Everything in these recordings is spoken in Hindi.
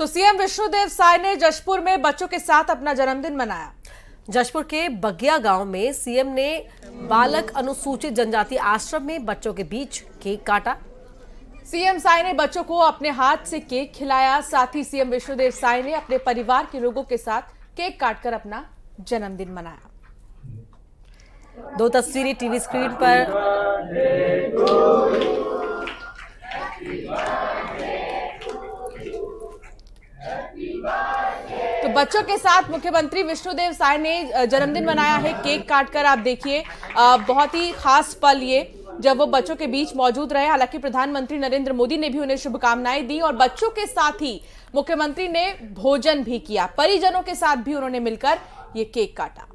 तो सीएम विष्णुदेव साय ने जशपुर में बच्चों के साथ अपना जन्मदिन मनाया। जशपुर के बगिया गाँव में सीएम ने बालक अनुसूचित जनजाति आश्रम में बच्चों के बीच केक काटा। सीएम साय ने बच्चों को अपने हाथ से केक खिलाया। साथ ही सीएम विष्णुदेव साय ने अपने परिवार के लोगों के साथ केक काटकर अपना जन्मदिन मनाया। दो तस्वीरें टीवी स्क्रीन पर। बच्चों के साथ मुख्यमंत्री विष्णुदेव साय ने जन्मदिन मनाया है। केक काटकर आप देखिए बहुत ही खास पल ये, जब वो बच्चों के बीच मौजूद रहे। हालाँकि प्रधानमंत्री नरेंद्र मोदी ने भी उन्हें शुभकामनाएँ दी और बच्चों के साथ ही मुख्यमंत्री ने भोजन भी किया। परिजनों के साथ भी उन्होंने मिलकर ये केक काटा।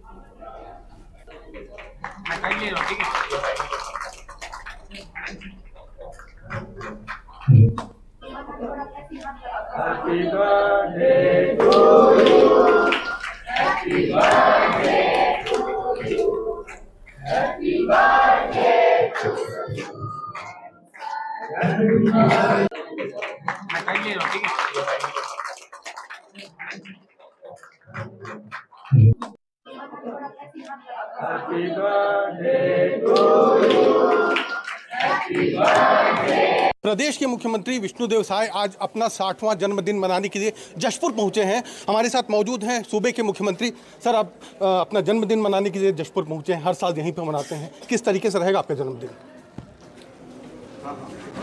प्रदेश के मुख्यमंत्री विष्णुदेव साय आज अपना साठवां जन्मदिन मनाने के लिए जशपुर पहुँचे हैं। हमारे साथ मौजूद हैं सूबे के मुख्यमंत्री। सर, आप अपना जन्मदिन मनाने के लिए जशपुर पहुँचे हैं, हर साल यहीं पर मनाते हैं। किस तरीके से रहेगा आपका जन्मदिन?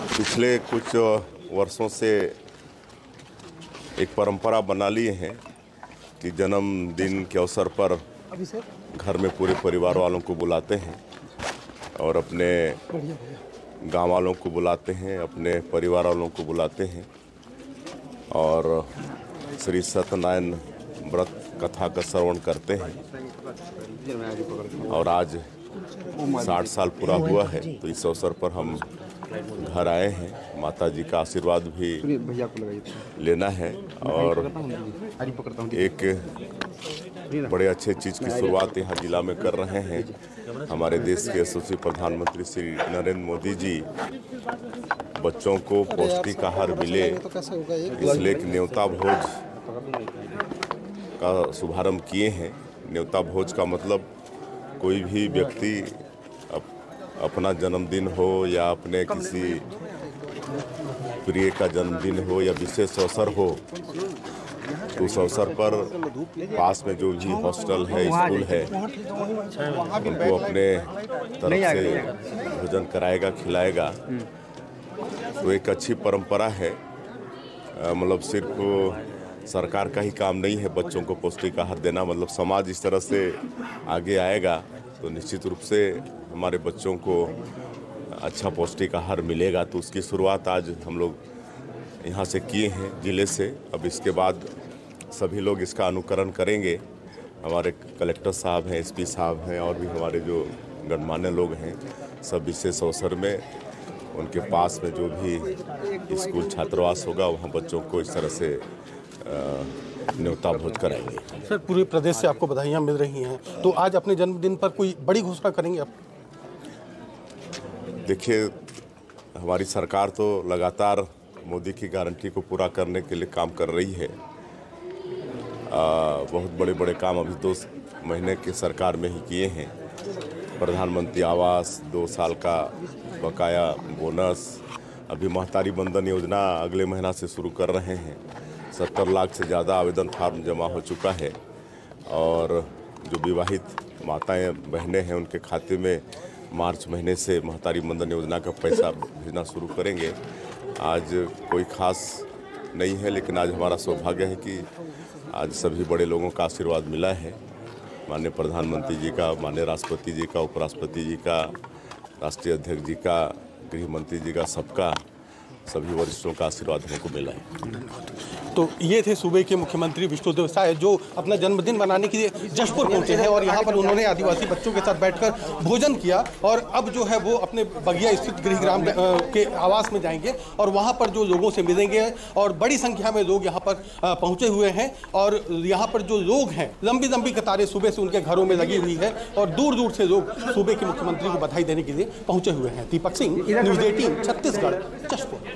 पिछले कुछ वर्षों से एक परंपरा बना लिए हैं कि जन्मदिन के अवसर पर घर में पूरे परिवार वालों को बुलाते हैं और अपने गाँव वालों को बुलाते हैं अपने परिवार वालों को बुलाते हैं और श्री सत्यनारायण व्रत कथा का श्रवण करते हैं। और आज साठ साल पूरा हुआ है तो इस अवसर पर हम घर आए हैं। माता जी का आशीर्वाद भी लेना है और एक बड़े अच्छे चीज़ की शुरुआत यहाँ जिला में कर रहे हैं। हमारे देश के यशस्वी प्रधानमंत्री श्री नरेंद्र मोदी जी बच्चों को पौष्टिक आहार मिले इसलिए न्योता भोज का शुभारंभ किए हैं। न्योता भोज का मतलब कोई भी व्यक्ति अपना जन्मदिन हो या अपने किसी प्रिय का जन्मदिन हो या विशेष अवसर हो तो उस अवसर पर पास में जो भी हॉस्टल है स्कूल है उनको अपने तरफ़ से भोजन कराएगा खिलाएगा। तो एक अच्छी परंपरा है। मतलब सिर्फ़ सरकार का ही काम नहीं है बच्चों को पौष्टिक आहार देना मतलब समाज इस तरह से आगे आएगा। तो निश्चित रूप से हमारे बच्चों को अच्छा पौष्टिक आहार मिलेगा। तो उसकी शुरुआत आज हम लोग यहाँ से किए हैं ज़िले से। अब इसके बाद सभी लोग इसका अनुकरण करेंगे। हमारे कलेक्टर साहब हैं एसपी साहब हैं और भी हमारे जो गणमान्य लोग हैं सब विशेष अवसर में उनके पास में जो भी स्कूल छात्रावास होगा वहाँ बच्चों को इस तरह से अ, न्योता भोज कराएँगे। सर पूरे प्रदेश से आपको बधाइयाँ मिल रही हैं। तो आज अपने जन्मदिन पर कोई बड़ी घोषणा करेंगे आप? देखिए हमारी सरकार तो लगातार मोदी की गारंटी को पूरा करने के लिए काम कर रही है। आ, बहुत बड़े बड़े काम अभी दो महीने के सरकार में ही किए हैं। प्रधानमंत्री आवास दो साल का बकाया बोनस अभी महतारी बंधन योजना अगले महीना से शुरू कर रहे हैं। सत्तर लाख से ज़्यादा आवेदन फार्म जमा हो चुका है और जो विवाहित माताएँ, बहनें हैं, उनके खाते में मार्च महीने से महतारी बंधन योजना का पैसा भेजना शुरू करेंगे। आज कोई खास नहीं है, लेकिन आज हमारा सौभाग्य है कि आज सभी बड़े लोगों का आशीर्वाद मिला है। माननीय प्रधानमंत्री जी का, माननीय राष्ट्रपति जी का, उपराष्ट्रपति जी का, राष्ट्रीय अध्यक्ष जी का, गृह मंत्री जी का, सबका सभी वरिष्ठों का आशीर्वाद हमको मिला है। तो ये थे सूबे के मुख्यमंत्री विष्णुदेव साय जो अपना जन्मदिन मनाने के लिए जशपुर पहुँचे हैं और यहाँ पर उन्होंने आदिवासी बच्चों के साथ बैठकर भोजन किया और अब जो है वो अपने बगिया स्थित गृहग्राम अ, के आवास में जाएँगे और वहाँ पर जो लोगों से मिलेंगे और बड़ी संख्या में लोग यहाँ पर पहुँचे हुए हैं और यहाँ पर जो लोग हैं लंबी लंबी कतारें सुबह से उनके घरों में लगी हुई है और दूर दूर से लोग सूबे के मुख्यमंत्री को बधाई देने के लिए पहुँचे हुए हैं। Deepak Singh news eighteen Chhattisgarh Jashpur.